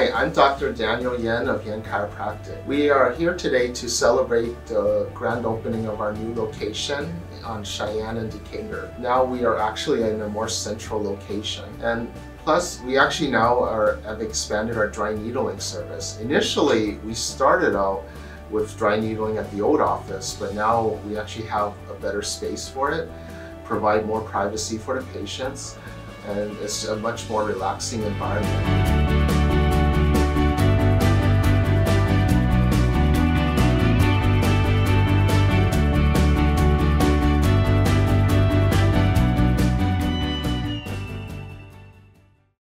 Hi, I'm Dr. Daniel Yen of Yen Chiropractic. We are here today to celebrate the grand opening of our new location on Cheyenne and Decatur. Now we are actually in a more central location and Plus, we actually now are, have expanded our dry needling service. Initially, we started out with dry needling at the old office, but now we actually have a better space for it, provide more privacy for the patients, and it's a much more relaxing environment.